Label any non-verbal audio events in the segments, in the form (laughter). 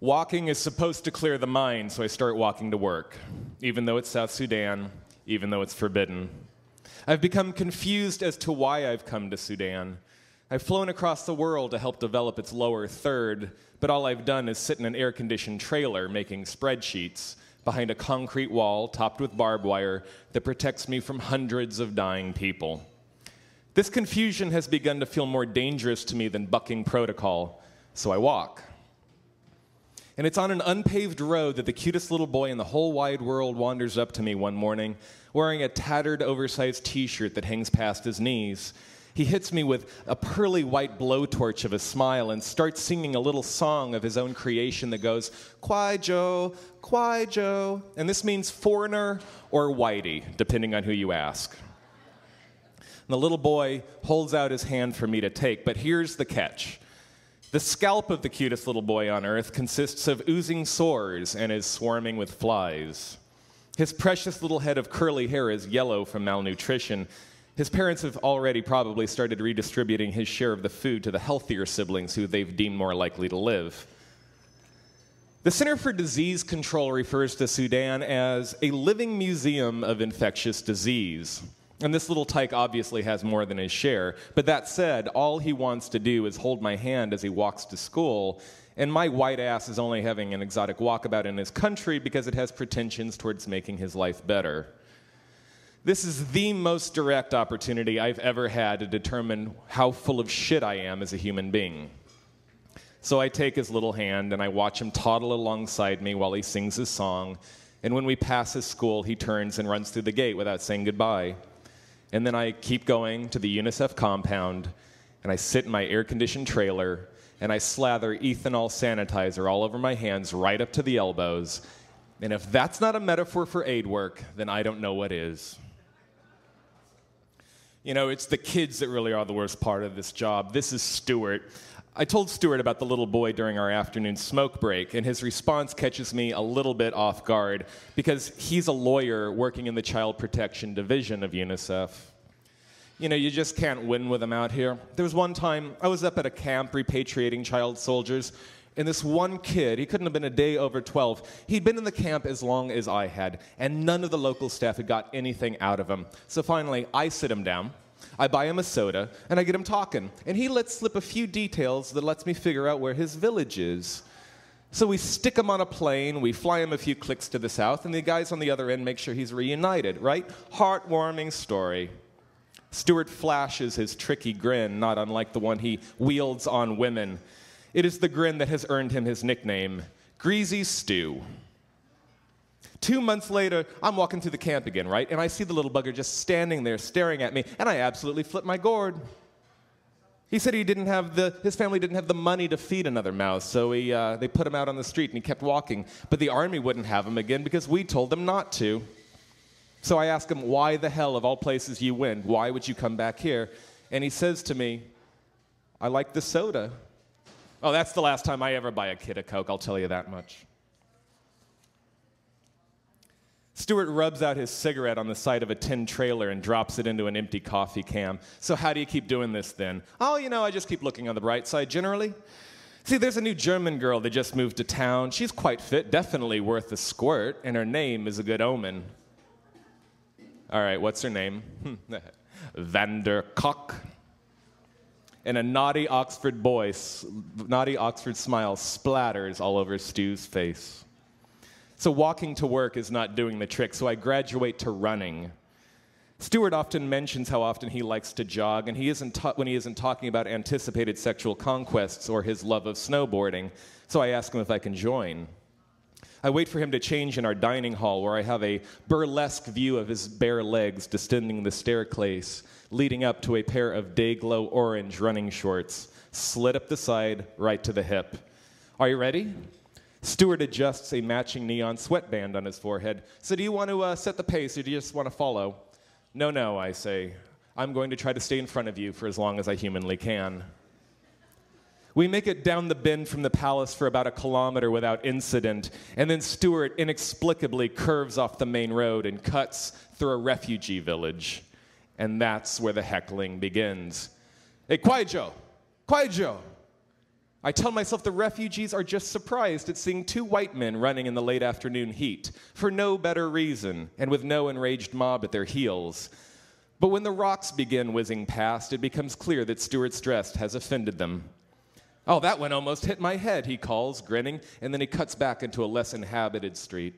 Walking is supposed to clear the mind, so I start walking to work, even though it's South Sudan, even though it's forbidden. I've become confused as to why I've come to Sudan. I've flown across the world to help develop its lower third, but all I've done is sit in an air conditioned trailer making spreadsheets behind a concrete wall topped with barbed wire that protects me from hundreds of dying people. This confusion has begun to feel more dangerous to me than bucking protocol, so I walk. And it's on an unpaved road that the cutest little boy in the whole wide world wanders up to me one morning, wearing a tattered, oversized t shirt that hangs past his knees. He hits me with a pearly white blowtorch of a smile and starts singing a little song of his own creation that goes, Kwai Joe, Kwai Joe. And this means foreigner or whitey, depending on who you ask. And the little boy holds out his hand for me to take, but here's the catch. The scalp of the cutest little boy on earth consists of oozing sores and is swarming with flies. His precious little head of curly hair is yellow from malnutrition. His parents have already probably started redistributing his share of the food to the healthier siblings who they've deemed more likely to live. The Center for Disease Control refers to Sudan as a living museum of infectious disease. And this little tyke obviously has more than his share. But that said, all he wants to do is hold my hand as he walks to school. And my white ass is only having an exotic walkabout in his country because it has pretensions towards making his life better. This is the most direct opportunity I've ever had to determine how full of shit I am as a human being. So I take his little hand and I watch him toddle alongside me while he sings his song. And when we pass his school, he turns and runs through the gate without saying goodbye. And then I keep going to the UNICEF compound, and I sit in my air conditioned trailer, and I slather ethanol sanitizer all over my hands right up to the elbows. And if that's not a metaphor for aid work, then I don't know what is. You know, it's the kids that really are the worst part of this job. This is Stuart. I told Stuart about the little boy during our afternoon smoke break, and his response catches me a little bit off guard because he's a lawyer working in the child protection division of UNICEF. You know, you just can't win with him out here. There was one time I was up at a camp repatriating child soldiers, and this one kid, he couldn't have been a day over 12. He'd been in the camp as long as I had, and none of the local staff had got anything out of him. So finally, I sit him down I buy him a soda, and I get him talking. And he lets slip a few details that lets me figure out where his village is. So we stick him on a plane, we fly him a few clicks to the south, and the guys on the other end make sure he's reunited, right? Heartwarming story. Stuart flashes his tricky grin, not unlike the one he wields on women. It is the grin that has earned him his nickname, Greasy Stew. Two months later, I'm walking through the camp again, right? And I see the little bugger just standing there staring at me, and I absolutely flip my gourd. He said he didn't have the, his family didn't have the money to feed another mouse, so he, uh, they put him out on the street and he kept walking. But the army wouldn't have him again because we told them not to. So I asked him, Why the hell, of all places you went, why would you come back here? And he says to me, I like the soda. Oh, that's the last time I ever buy a kid a Coke, I'll tell you that much. Stuart rubs out his cigarette on the side of a tin trailer and drops it into an empty coffee can. So, how do you keep doing this then? Oh, you know, I just keep looking on the bright side generally. See, there's a new German girl that just moved to town. She's quite fit, definitely worth a squirt, and her name is a good omen. All right, what's her name? Hmm, (laughs) Vander Kock. And a naughty Oxford boy, naughty Oxford smile splatters all over Stu's face. So walking to work is not doing the trick, so I graduate to running. Stuart often mentions how often he likes to jog, and he isn't ta- when he isn't talking about anticipated sexual conquests or his love of snowboarding, so I ask him if I can join. I wait for him to change in our dining hall, where I have a burlesque view of his bare legs descending the staircase, leading up to a pair of day glow orange running shorts, slit up the side, right to the hip. Are you ready? Stuart adjusts a matching neon sweatband on his forehead. So, do you want to uh, set the pace or do you just want to follow? No, no, I say. I'm going to try to stay in front of you for as long as I humanly can. We make it down the bend from the palace for about a kilometer without incident, and then Stuart inexplicably curves off the main road and cuts through a refugee village. And that's where the heckling begins. Hey, Kwaijo! Kwaijo! I tell myself the refugees are just surprised at seeing two white men running in the late afternoon heat, for no better reason, and with no enraged mob at their heels. But when the rocks begin whizzing past, it becomes clear that Stuart's dress has offended them. Oh, that one almost hit my head, he calls, grinning, and then he cuts back into a less inhabited street.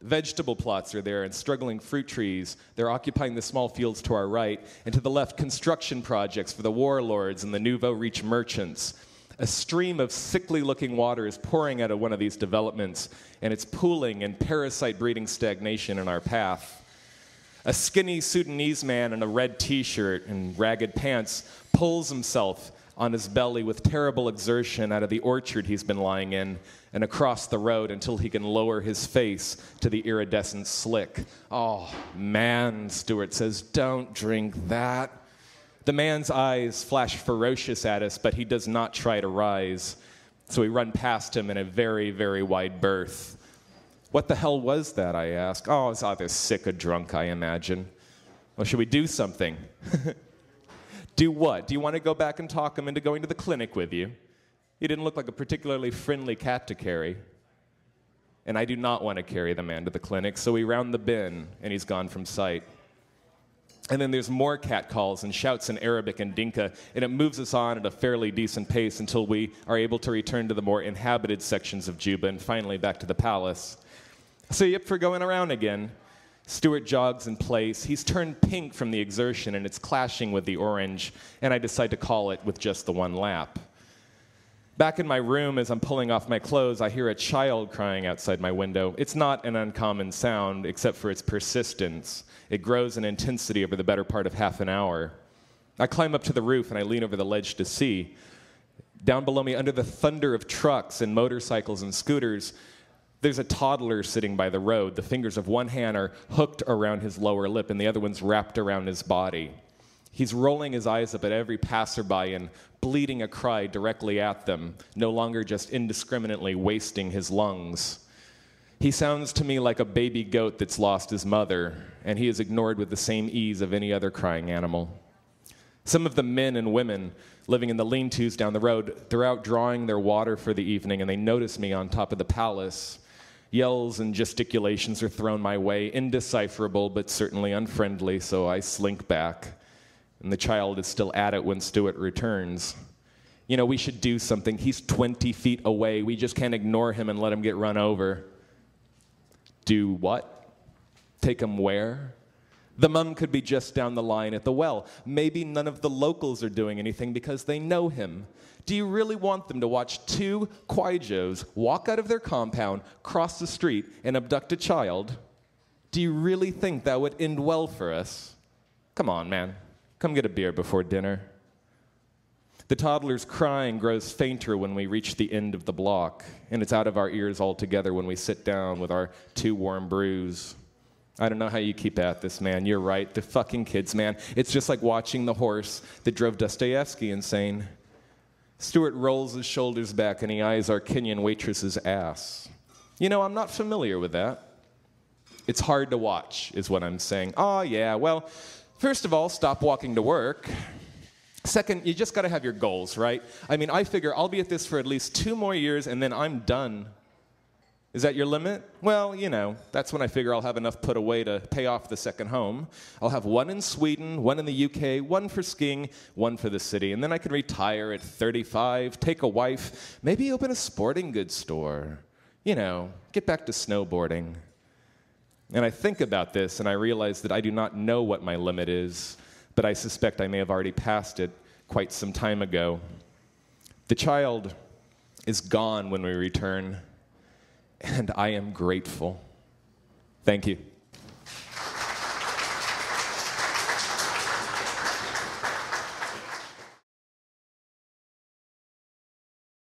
Vegetable plots are there and struggling fruit trees. They're occupying the small fields to our right, and to the left, construction projects for the warlords and the nouveau riche merchants. A stream of sickly looking water is pouring out of one of these developments, and it's pooling and parasite breeding stagnation in our path. A skinny Sudanese man in a red t shirt and ragged pants pulls himself on his belly with terrible exertion out of the orchard he's been lying in and across the road until he can lower his face to the iridescent slick. Oh, man, Stuart says, don't drink that. The man's eyes flash ferocious at us, but he does not try to rise. So we run past him in a very, very wide berth. What the hell was that? I ask. Oh, it's either sick or drunk, I imagine. Well, should we do something? (laughs) do what? Do you want to go back and talk him into going to the clinic with you? He didn't look like a particularly friendly cat to carry. And I do not want to carry the man to the clinic, so we round the bin and he's gone from sight. And then there's more catcalls and shouts in Arabic and Dinka, and it moves us on at a fairly decent pace until we are able to return to the more inhabited sections of Juba and finally back to the palace. So, yep, for going around again. Stuart jogs in place. He's turned pink from the exertion and it's clashing with the orange, and I decide to call it with just the one lap. Back in my room, as I'm pulling off my clothes, I hear a child crying outside my window. It's not an uncommon sound, except for its persistence. It grows in intensity over the better part of half an hour. I climb up to the roof and I lean over the ledge to see. Down below me, under the thunder of trucks and motorcycles and scooters, there's a toddler sitting by the road. The fingers of one hand are hooked around his lower lip, and the other one's wrapped around his body. He's rolling his eyes up at every passerby and bleeding a cry directly at them, no longer just indiscriminately wasting his lungs. He sounds to me like a baby goat that's lost his mother, and he is ignored with the same ease of any other crying animal. Some of the men and women living in the lean tos down the road, they're out drawing their water for the evening, and they notice me on top of the palace. Yells and gesticulations are thrown my way, indecipherable but certainly unfriendly, so I slink back. And the child is still at it when Stuart returns. You know, we should do something. He's 20 feet away. We just can't ignore him and let him get run over. Do what? Take him where? The mum could be just down the line at the well. Maybe none of the locals are doing anything because they know him. Do you really want them to watch two Kwaijos walk out of their compound, cross the street, and abduct a child? Do you really think that would end well for us? Come on, man. Come get a beer before dinner. The toddler's crying grows fainter when we reach the end of the block, and it's out of our ears altogether when we sit down with our two warm brews. I don't know how you keep at this, man. You're right. The fucking kids, man. It's just like watching the horse that drove Dostoevsky insane. Stuart rolls his shoulders back and he eyes our Kenyan waitress's ass. You know, I'm not familiar with that. It's hard to watch, is what I'm saying. Oh, yeah, well, first of all, stop walking to work. Second, you just got to have your goals, right? I mean, I figure I'll be at this for at least two more years and then I'm done. Is that your limit? Well, you know, that's when I figure I'll have enough put away to pay off the second home. I'll have one in Sweden, one in the UK, one for skiing, one for the city. And then I can retire at 35, take a wife, maybe open a sporting goods store. You know, get back to snowboarding. And I think about this and I realize that I do not know what my limit is but I suspect I may have already passed it quite some time ago. The child is gone when we return, and I am grateful. Thank you.